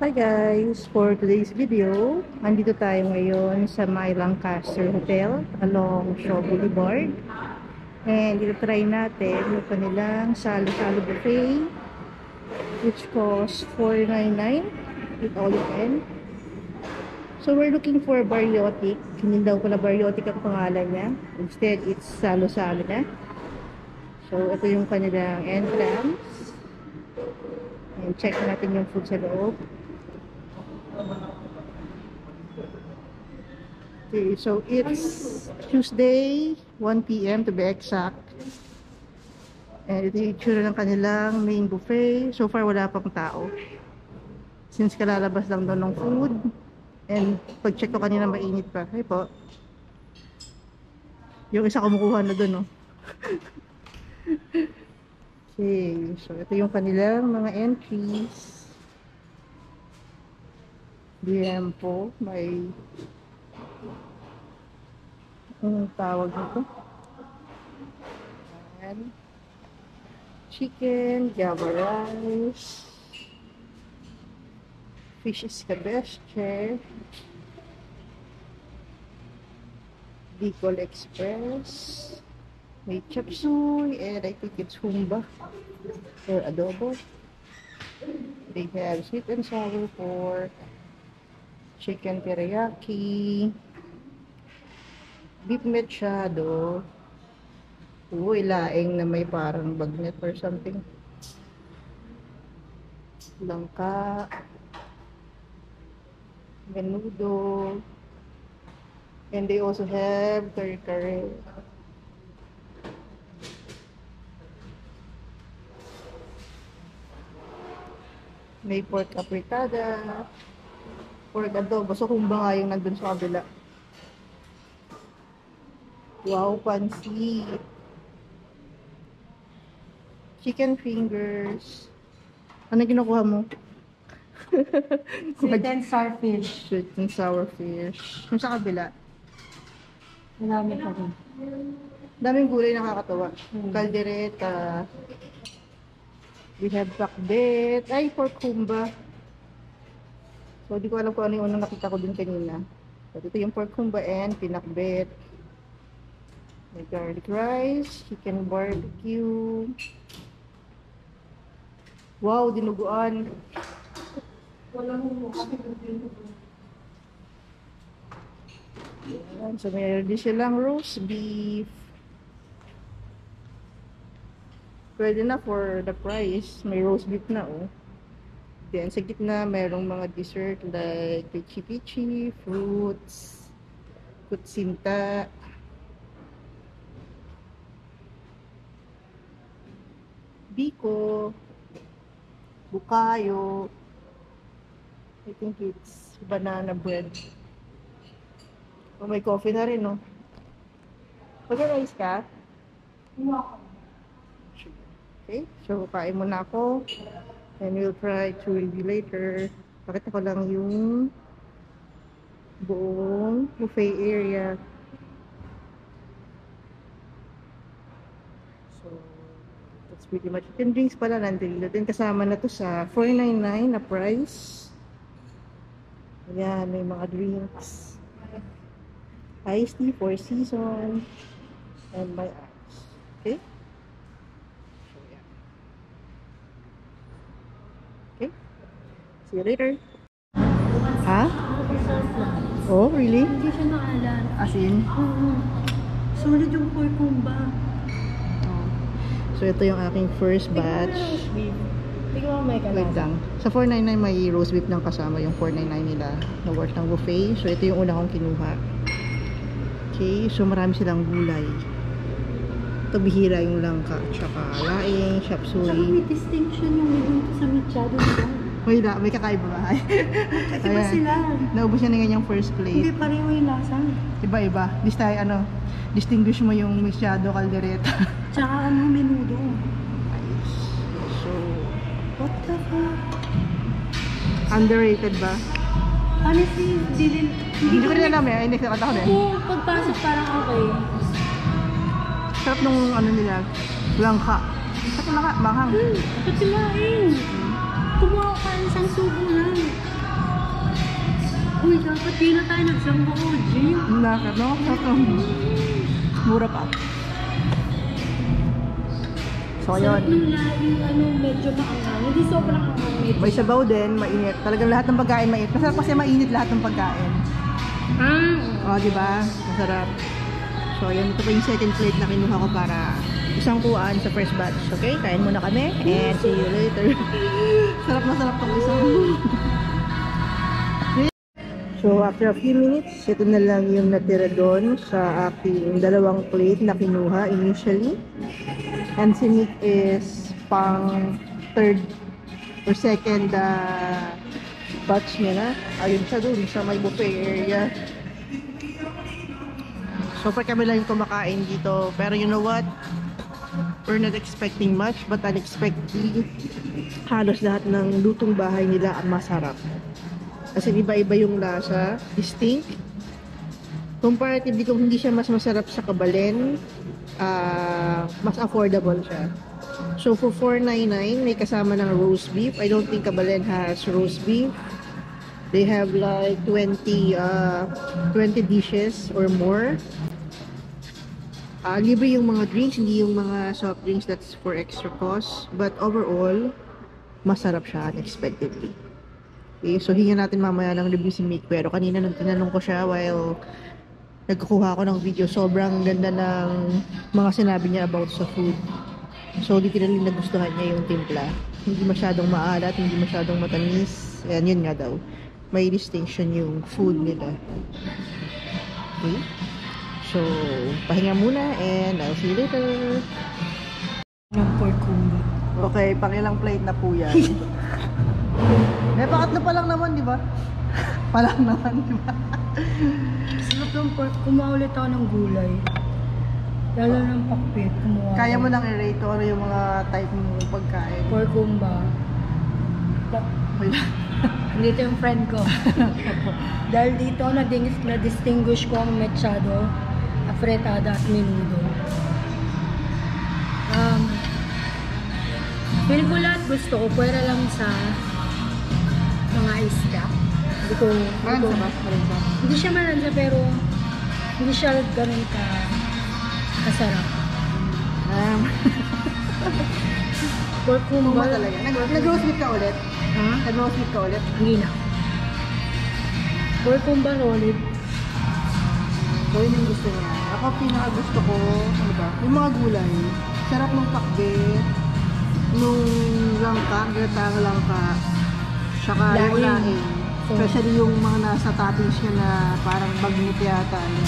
Hi guys! For today's video, andito tayo ngayon sa My Lancaster Hotel along Shaw Boulevard. And dito try natin yung kanilang salo-salo buffet which costs $4.99 with all you can. So we're looking for bariotic. Hindi daw pala bariotic ang pangalan niya. Instead, it's salo-salo na. So ito yung kanilang entrance. And check natin yung food sa loob. Okay, so it's Tuesday, 1 p.m. to be exact. And ito yung itsura ng kanilang main buffet. So far, wala pang tao. Since kalalabas lang daw ng food. And pag-check ko kanina, mainit pa. Ay po. Yung isa kumukuha na doon, no? okay, so ito yung kanilang mga entries. DM po, may anong tawag nito? Ayan. Chicken, java rice, fish escabeche, Bicol Express, may chop suey, and I think it's humba or adobo. They have sweet and sour pork, chicken teriyaki, beef mechado, uy, na may parang bagnet or something. Langka, menudo, and they also have curry. May pork apritada, pork adobo. So, kung ba nga yung nandun sa kabila. Wow, pansit. Chicken fingers. Ano kinukuha mo? Sweet and sour fish. Sweet and sour fish. Yung sa kabila. Marami pa rin. Daming gulay nakakatawa. Hmm. Caldereta. We have pakbet. Ay, pork humba. So, di ko alam kung ano yung unang nakita ko dun kanina. But ito yung pork humba and pinakbet. May garlic rice, chicken barbecue. Wow, dinuguan. Ayan, so mayroon din silang roast beef. Pwede na for the price. May roast beef na oh. Then sa gitna mayroong mga dessert like pichi-pichi, fruits, kutsinta, biko, bukayo, I think it's banana bread. Oh, may coffee na rin, no? Mag-rice ka? Okay, so kain muna ako. And we'll try to review later. Pakita ko lang yung buong buffet area. So, that's pretty much it. Yung drinks pala nandito. Then kasama na to sa 499 na price. Ayan, may mga drinks. Iced tea, four season, and my ice. Okay? So, yeah. Okay? See you later. Ha? Oh, really? Hindi siya maalan. As in? Oo. Solid yung porkumba. Oh. So, ito yung aking first batch. Tingnan mo may Wait lang. Sa 499 may roast beef ng kasama yung 499 nila na worth ng buffet. So, ito yung una kong kinuha. Okay, so marami silang gulay. Ito bihira yung langka, tsaka laing, chop Tsaka may distinction yung dito sa Michado nila. May, la, may kakaiba ba? Iba Ayan. sila. Naubos niya na ganyan yung first Hindi plate. pareho yung lasa. Iba-iba. This time, ano, distinguish mo yung Machado Caldereta. Tsaka ano, menudo. So, What the fuck? underrated ba? Honestly, hindi din. Hindi ko rin alam eh. Ay, next nakata ko din. Kung pagpasok parang okay. Sarap nung ano nila, langka. Sarap ng langka, manghang. Hmm, ito sila eh. Kumuha ka ng isang subo lang. Uy, dapat di na tayo nagsamba ko, Jim. Naka, no? Naka, mura pa. So, Sarap yun. nung laing, ano, medyo maangang. Hindi sobrang angang. Medyo. May sabaw din, mainit. Talagang lahat ng pagkain mainit. Masarap kasi mainit lahat ng pagkain. Ah, O, di ba? Masarap. So, yun. Ito pa yung second plate na kinuha ko para isang kuhaan sa first batch. Okay? Kain muna kami. And see you later. sarap na sarap tong isang. So, after a few minutes, ito na lang yung natira doon sa aking dalawang plate na kinuha initially. And si Nick is pang third or second uh, batch niya na. Ayun siya doon sa may buffet area. So far kami lang kumakain dito. Pero you know what? We're not expecting much but unexpectedly halos lahat ng lutong bahay nila ang masarap. Kasi iba-iba yung lasa, distinct. Comparatively kung hindi siya mas masarap sa kabalen, ah, mas affordable siya. So for 499, may kasama ng roast beef. I don't think kabalen has roast beef. They have like 20 uh, 20 dishes or more. Ah, libre yung mga drinks, hindi yung mga soft drinks that's for extra cost. But overall, masarap siya unexpectedly. Okay, so hinga natin mamaya ng review si Mick. Pero kanina nung tinanong ko siya while nagkukuha ako ng video, sobrang ganda ng mga sinabi niya about sa food. So literally nagustuhan niya yung timpla. Hindi masyadong maalat, hindi masyadong matamis. Ayan, yun nga daw. May distinction yung food nila. Okay? So, pahinga muna and I'll see you later. Yung pork combo. Okay, pangilang plate na po yan. eh, pangatlo pa lang naman, di ba? pa lang naman, di ba? Sarap ng pork. Kumuha ulit ako ng gulay. Lalo ng pakpit. Kumuha Kaya mo lang i-rate kung ano yung mga type mong pagkain. Pork kumba. Wala. Dito yung friend ko. Dahil dito na, na distinguish ko ang mechado, afretada at menudo. Um, feel ko lahat gusto ko, pwera lang sa mga isda. Hindi ko, Maransa ba? Maransa. hindi siya maransa pero hindi siya ganun ka kasarap. Um, kumba. talaga. Nag- Nag-roast ka ulit? Ha? Nag-roast beef ka ulit? Hindi na. Pork kumba yun yung gusto niya. Ako, pinaka gusto ko, ano ba? Yung mga gulay. Sarap ng pakbe. Nung langka, gatang langka. Tsaka yung Laing. Especially yung mga nasa toppings niya na parang bagnit yata. Ano.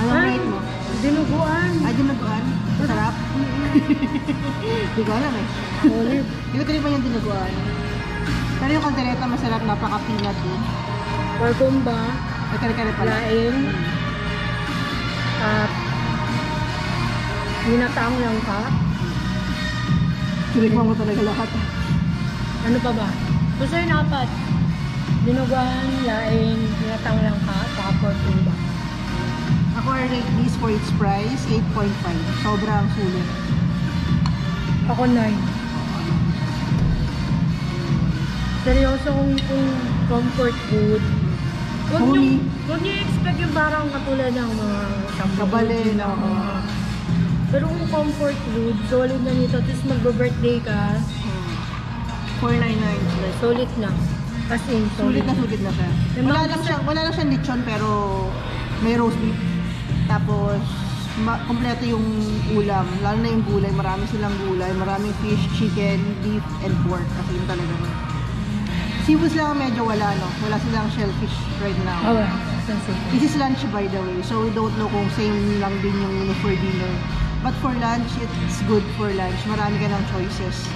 Anong Ay, rate mo? Dinuguan. Ay, dinuguan? Sarap? Hindi ko alam eh. Hindi ko tinipan yung dinuguan. Pero yung kaldereta masarap, napaka-peanut eh. May kare-kare pala. Laing. At binataang lang ka. Tinikman mo talaga lahat. Ano pa ba? Gusto yung apat. Dinuguan, laing, binataang lang ka, kumba. Ako I rate this for its price, 8.5. Sobrang sulit. Ako 9. Seryoso kung, kung comfort food. Huwag Homey. niyo, huwag niyo expect yung parang katulad ng mga Kabale, ng mga... Pero kung comfort food, solid na nito. Tapos magbe-birthday ka, 499 like, solid na. As in, Sulit solid. na sulit na siya. Yung Wala mga lang siya, wala lang siyang lechon pero may roast beef. Tapos ma- kompleto yung ulam, lalo na yung gulay, marami silang gulay, maraming fish, chicken, beef, and pork kasi yun talaga. Seafoods lang ang medyo wala, no? Wala silang shellfish right now. Oh, sensitive. This is lunch by the way, so we don't know kung same lang din yung menu for dinner. But for lunch, it's good for lunch. Marami ka ng choices.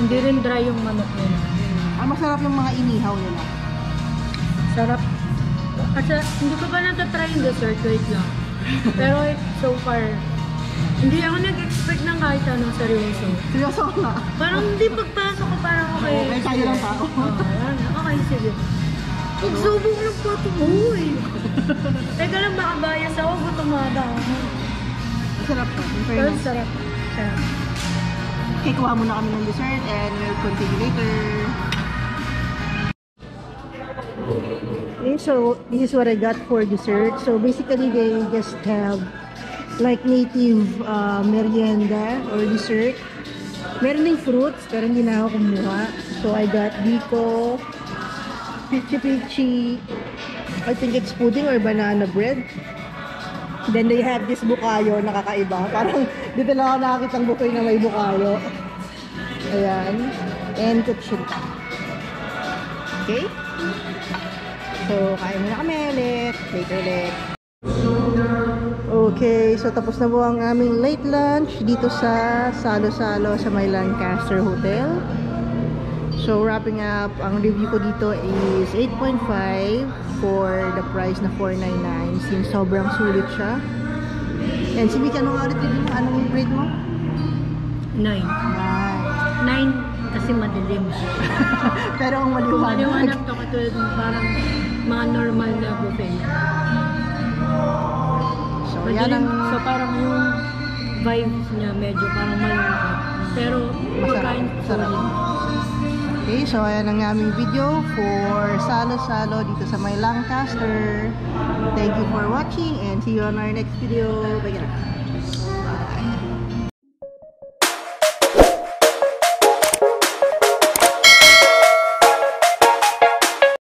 Hindi rin dry yung manok nila. Ang masarap yung mga inihaw nila. Sarap. Kasi hindi ko pa natatry yung dessert, wait lang. Pero it, so far, hindi ako nag-expect ng kahit anong seryoso. Seryoso nga. Parang hindi pagpasok okay. Oo, may kaya lang tao. Okay, sige. Pagsubok ng pato mo eh. Teka lang, baka ako, gutomada ako. Pero fairness. sarap. Sarap. Okay, kuha muna kami ng dessert and we'll continue later. Okay, so this is what I got for dessert. So basically, they just have like native uh, merienda or dessert. Meron ding fruits, pero hindi na ako kumuha. So I got biko, pichi pichi, I think it's pudding or banana bread. Then they have this bukayo na kakaiba. Parang dito lang ako nakakita ng bukoy na may bukayo. Ayan. And kutsinta. Okay? So, kain muna kami ulit. Later ulit. Okay, so tapos na po ang aming late lunch dito sa Salo-Salo sa may Lancaster Hotel. So, wrapping up, ang review ko dito is 8.5 for the price na 499 since sobrang sulit siya. And si Mika, anong ulit review mo? Anong grade mo? Nine. Nice. Nine kasi madilim. Pero ang maliwanag. Maliwanag to katulad ng parang mga normal na buffet. Yan Madilim, ang so parang yung vibes niya medyo parang malungkot. Pero pagkain Sarap. Okay, so ayan ang aming video for Salo-Salo dito sa may Lancaster. Thank you for watching and see you on our next video. Bye, guys.